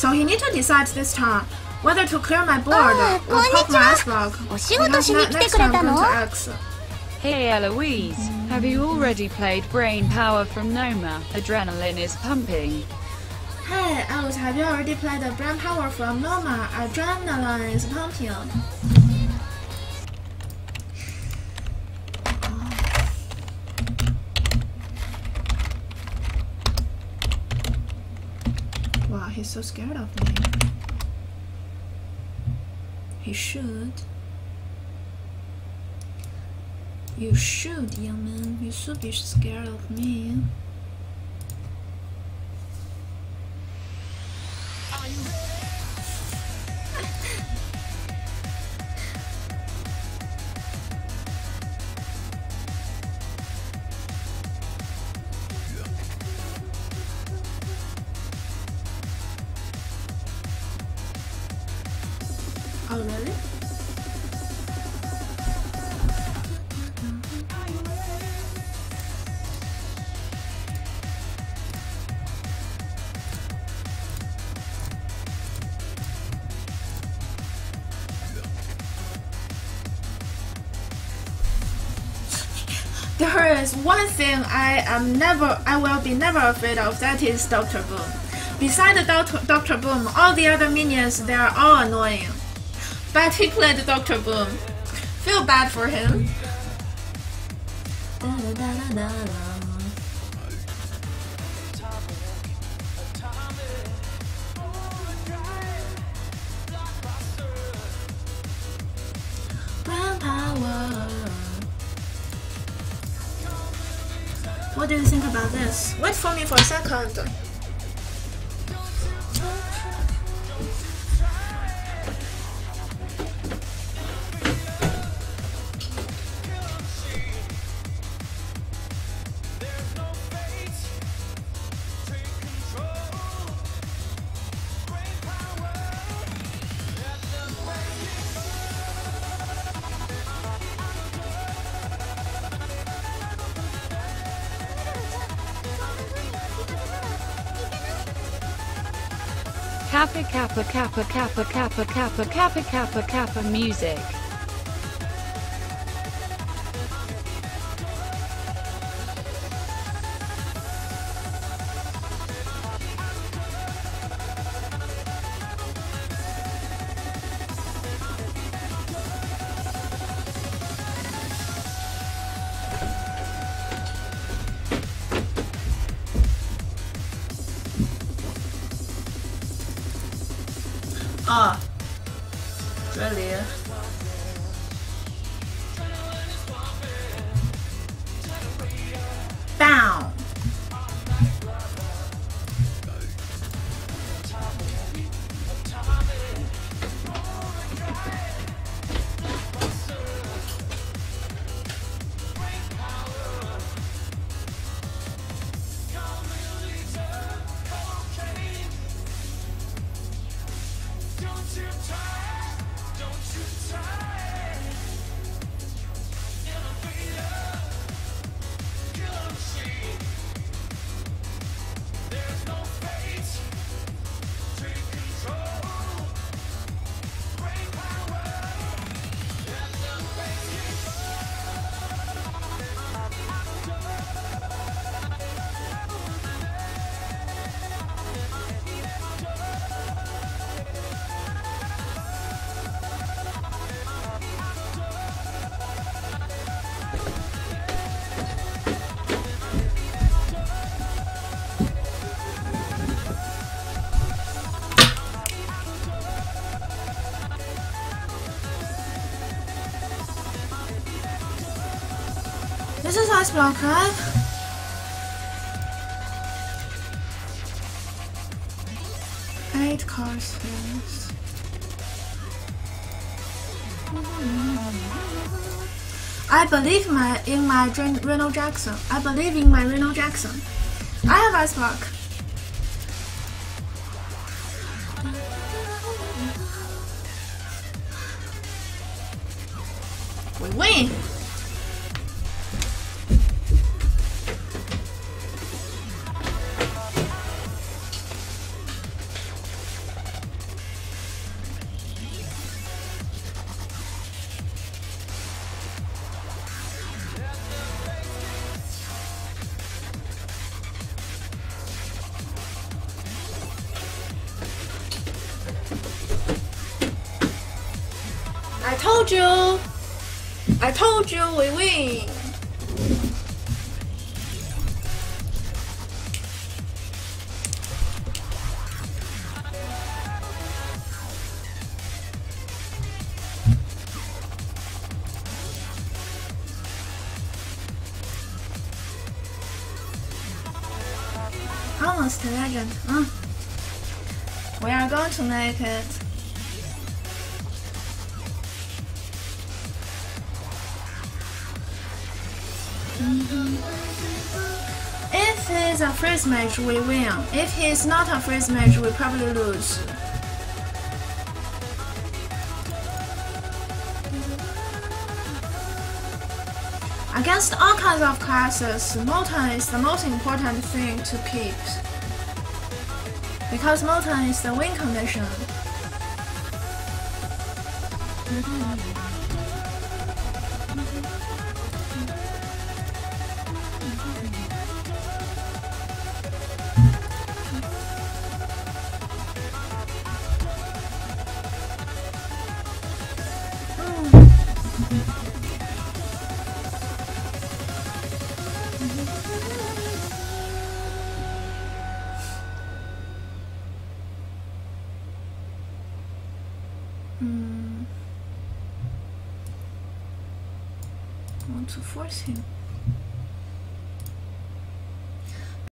So he need to decide this time whether to clear my board oh, or pop my iceberg. Because not next time Hey Eloise, have you already played Brain Power from Noma? Adrenaline is pumping. Hey Alice, have you already played the Brain Power from Noma? Adrenaline is pumping. He's so scared of me. He should. You should, young man. You should be scared of me. There is one thing I am never, I will be never afraid of. That is Doctor Boom. Beside Doctor Doctor Boom, all the other minions they are all annoying. But he played Doctor Boom. Feel bad for him. Grand do you think about this? Wait for me for a second. Kappa kappa kappa kappa kappa kappa kappa kappa kappa music. Ah? Bow. try This is Ice Block, right? Eight cars first. I believe my in my Reno Jackson. I believe in my Reno Jackson. I have Ice Block. We win! Told you. I told you we win. Almost legend. Uh. We are going to make it. If he's a first match, we win. If he's not a first match, we probably lose. Against all kinds of classes, Molten is the most important thing to keep. Because Molten is the win condition. Hmm. I want to force him.